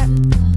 that.